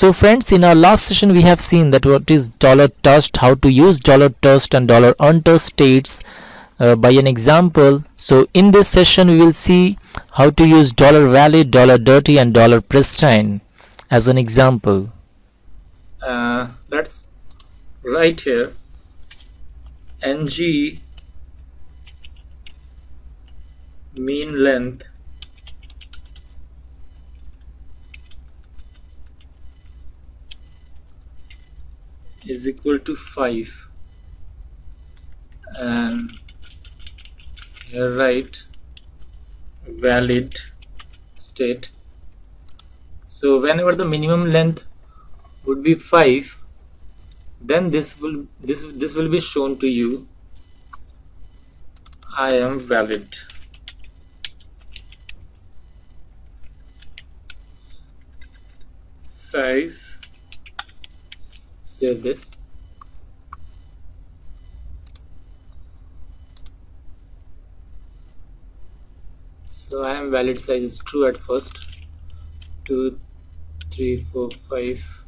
so friends in our last session we have seen that what is dollar touched how to use dollar touched and dollar untouched states uh, by an example. So in this session we will see how to use dollar valid dollar dirty and dollar pristine as an example. Uh, let's write here. Ng minlength is equal to 5 and here write valid state. So whenever the minimum length would be 5 then this will this this will be shown to you. I am valid. Size save this. So I am valid size is true at first. Two three four five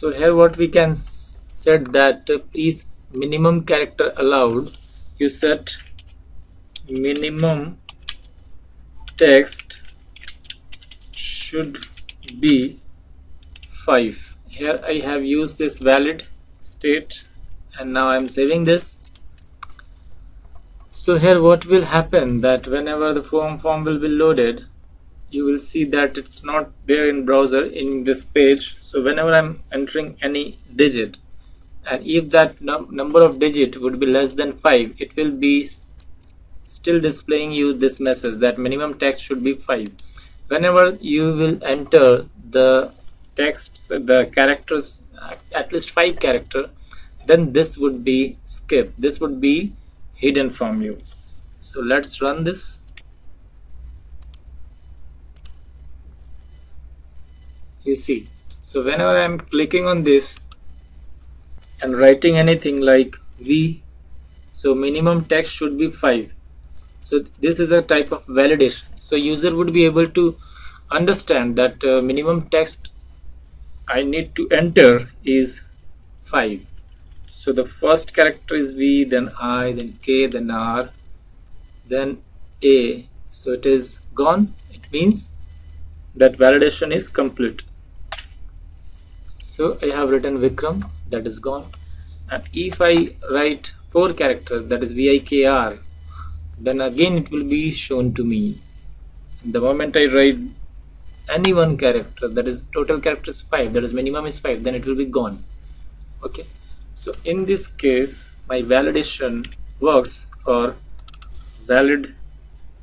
so here what we can set that uh, minimum character allowed. You set minimum text should be 5 here I have used this valid state and now I'm saving this. So here what will happen that whenever the form form will be loaded you will see that it's not there in browser in this page. So whenever I'm entering any digit and if that num number of digit would be less than 5 it will be still displaying you this message that minimum text should be 5 whenever you will enter the texts the characters at least 5 character then this would be skipped this would be hidden from you. So let's run this you see. So whenever I'm clicking on this and writing anything like V so minimum text should be 5 so this is a type of validation. So user would be able to understand that uh, minimum text I need to enter is 5 so the first character is V then I then K then R then A. So it is gone. It means that validation is complete so I have written Vikram that is gone. And if I write four characters that is VIKR then again it will be shown to me. The moment I write any one character that is total character is 5 that is minimum is 5 then it will be gone. Okay? So in this case my validation works for valid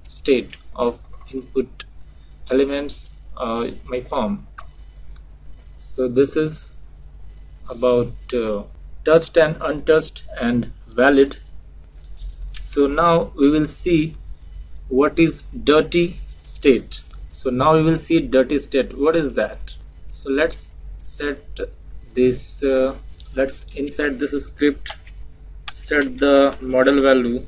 state of input elements uh, my form so this is about uh, touched and untouched and valid. So now we will see what is dirty state. So now we will see dirty state. What is that? So let's set this uh, let's inside this script set the model value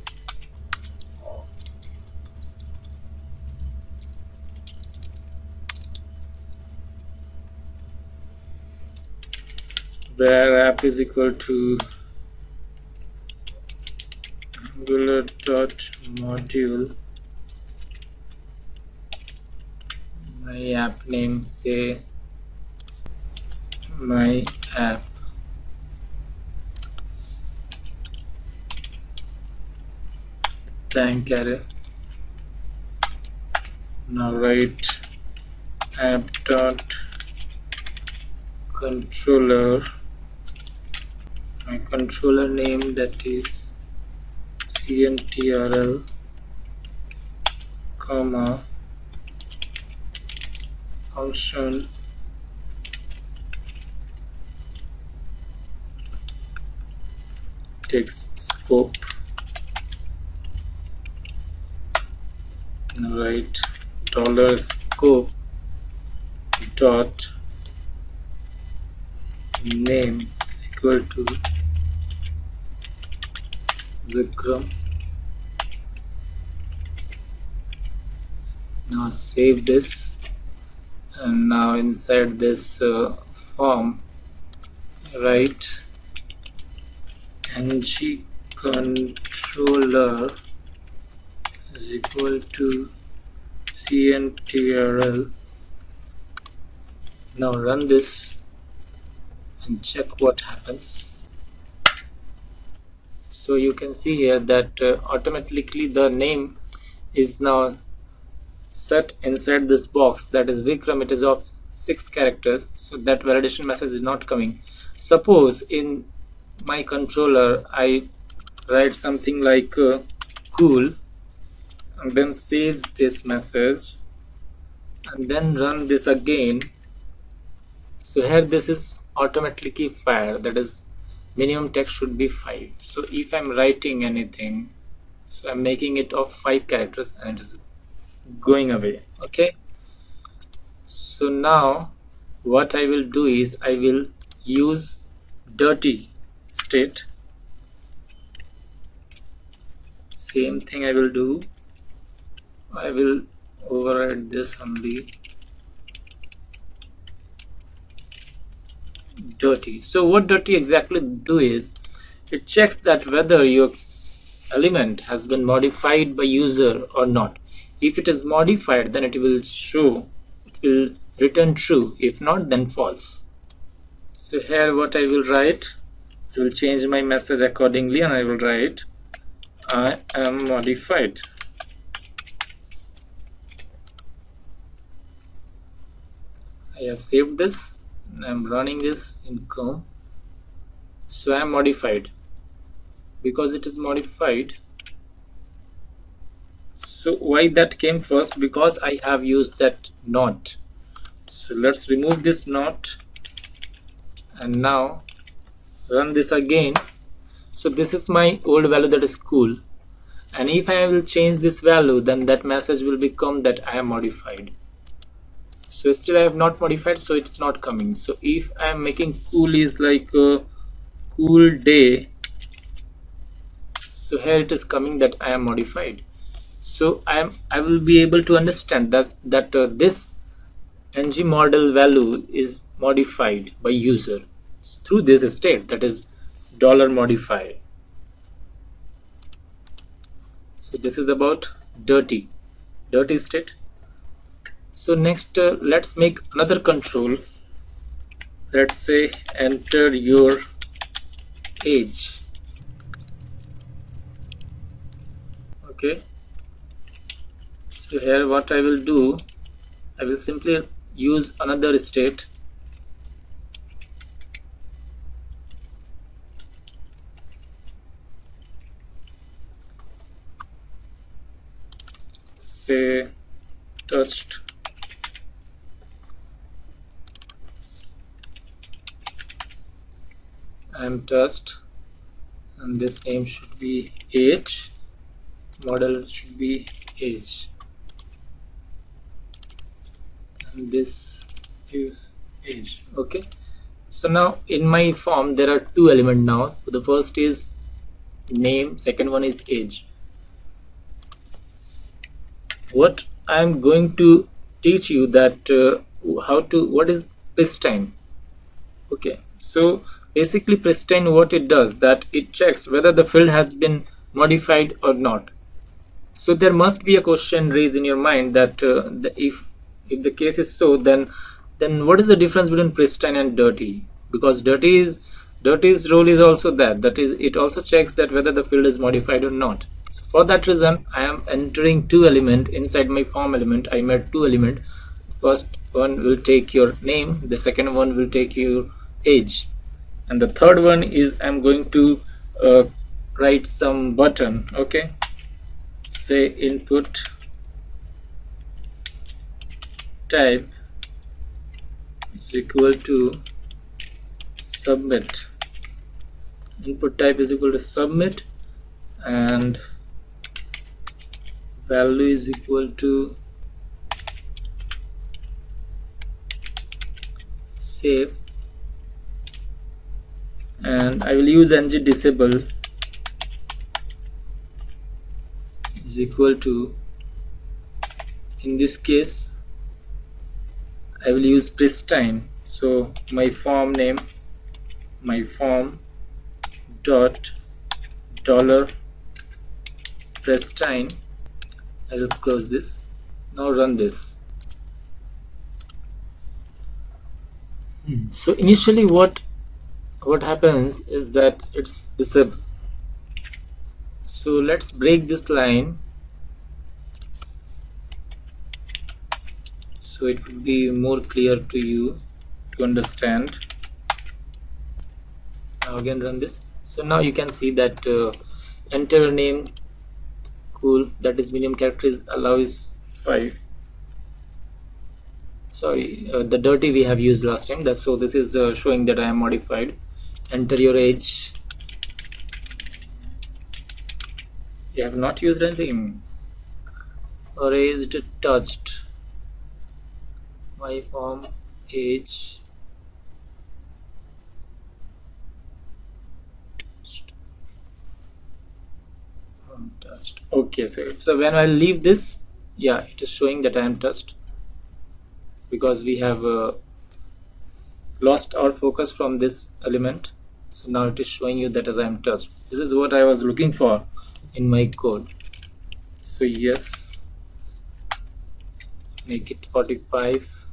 where app is equal to angular dot module my app name say my app. Blank array now write app dot controller my controller name that is cntrl comma function text scope write dollar scope dot name is equal to Vikram now save this. And now inside this uh, form write ng controller is equal to cntrl now run this and check what happens so you can see here that uh, automatically the name is now set inside this box. That is Vikram it is of six characters. So that validation message is not coming. Suppose in my controller I write something like uh, cool and then saves this message and then run this again. So here this is automatically fired. That is minimum text should be 5 so if I'm writing anything so I'm making it of 5 characters and it is going away okay? So now what I will do is I will use dirty state. Same thing I will do. I will override this only dirty. So what dirty exactly do is it checks that whether your element has been modified by user or not. If it is modified then it will show it will return true. If not then false. So here what I will write I will change my message accordingly and I will write I am modified. I have saved this I'm running this in Chrome. So I am modified. Because it is modified so why that came first? Because I have used that not so let's remove this not and now run this again. So this is my old value that is cool. And if I will change this value then that message will become that I am modified so still I have not modified so it's not coming. So if I am making cool is like a cool day so here it is coming that I am modified. So I am I will be able to understand that that uh, this ng model value is modified by user through this state that is dollar modify so this is about dirty dirty state so next uh, let's make another control. Let's say enter your age. Okay. So here what I will do I will simply use another state. Say touched I'm touched and this name should be age. Model should be age. And this is age. Okay. So now in my form there are two elements now. The first is name second one is age. What I'm going to teach you that uh, how to what is this time? Okay. So basically pristine what it does that it checks whether the field has been modified or not. So there must be a question raised in your mind that uh, the, if if the case is so then then what is the difference between pristine and dirty? Because dirty is dirty's role is also that that is it also checks that whether the field is modified or not. So for that reason i am entering two element inside my form element. I made two element. First one will take your name. The second one will take your age and the third one is i'm going to uh, write some button okay? Say input type is equal to submit. Input type is equal to submit and value is equal to save and I will use ng disable is equal to in this case I will use pristine. So my form name my form dot dollar pristine. I will close this. Now run this. Hmm. so initially what what happens is that it's disabled so let's break this line. So it would be more clear to you to understand. Now again run this. So now you can see that uh, enter name cool that is minimum character is allow is 5 sorry uh, the dirty we have used last time that so this is uh, showing that I am modified enter your age. You have not used anything. Raised touched. My form age. Okay so so when I leave this yeah it is showing that I am touched. Because we have uh, lost our focus from this element so now it is showing you that as I am touched. This is what I was looking for in my code. So yes make it 45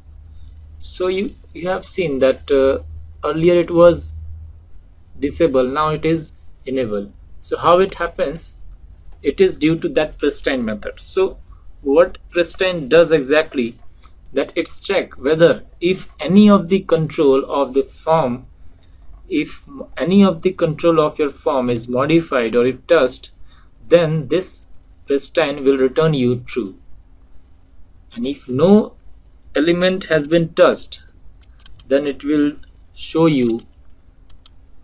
so you you have seen that uh, earlier it was disabled now it is enabled so how it happens it is due to that pristine method. So what pristine does exactly that it's check whether if any of the control of the form if any of the control of your form is modified or it touched then this pristine will return you true. And if no element has been touched then it will show you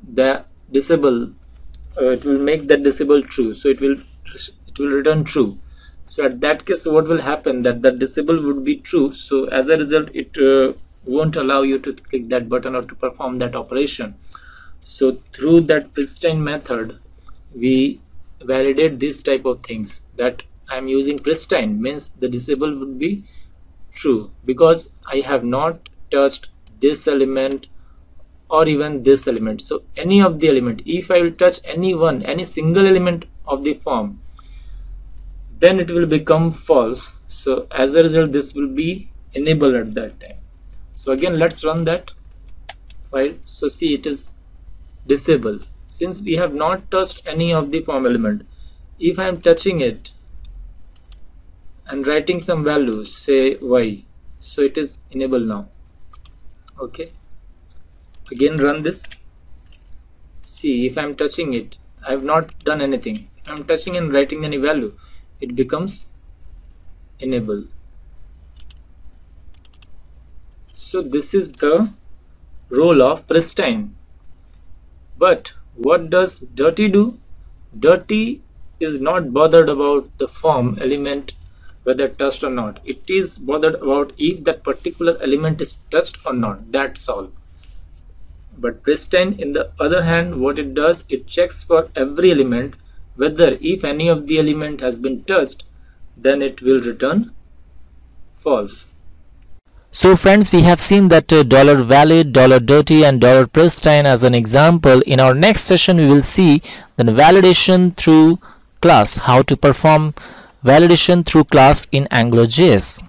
the disable uh, it will make that disable true. So it will it will return true. So at that case what will happen? That the disable would be true. So as a result it uh, won't allow you to click that button or to perform that operation. So through that pristine method we validate this type of things that I'm using pristine means the disable would be true because I have not touched this element or even this element. So any of the element if I will touch any one any single element of the form then it will become false. So as a result this will be enabled at that time so again let's run that file. So see it is disable since we have not touched any of the form element if I am touching it and writing some value say y so it is enabled now. Okay. Again run this. See if I'm touching it I have not done anything. I'm touching and writing any value it becomes enable so this is the role of pristine but what does dirty do? Dirty is not bothered about the form element whether touched or not. It is bothered about if that particular element is touched or not. That's all. But pristine in the other hand what it does it checks for every element whether if any of the element has been touched then it will return false. So friends, we have seen that uh, dollar $valid, dollar $dirty and dollar $pristine as an example. In our next session, we will see the validation through class, how to perform validation through class in AngularJS.